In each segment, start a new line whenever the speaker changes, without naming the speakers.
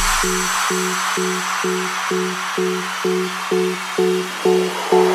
Thank you.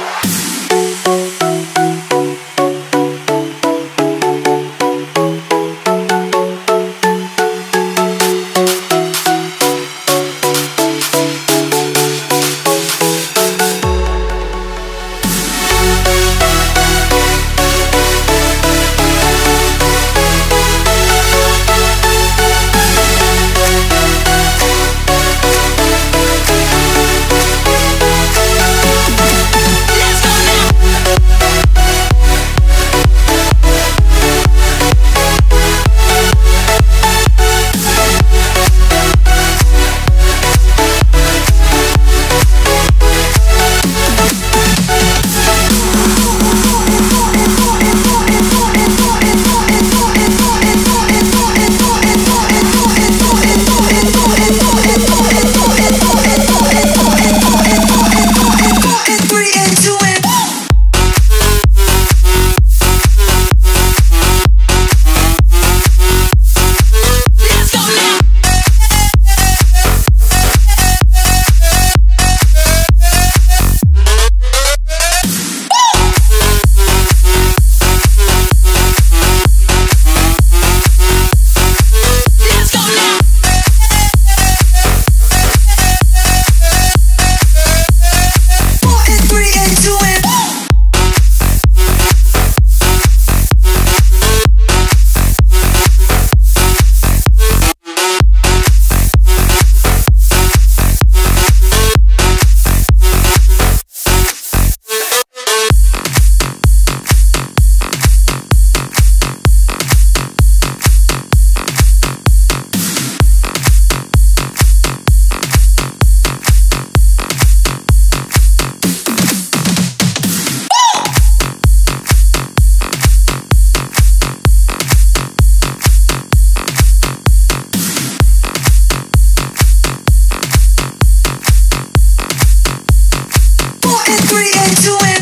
and three and two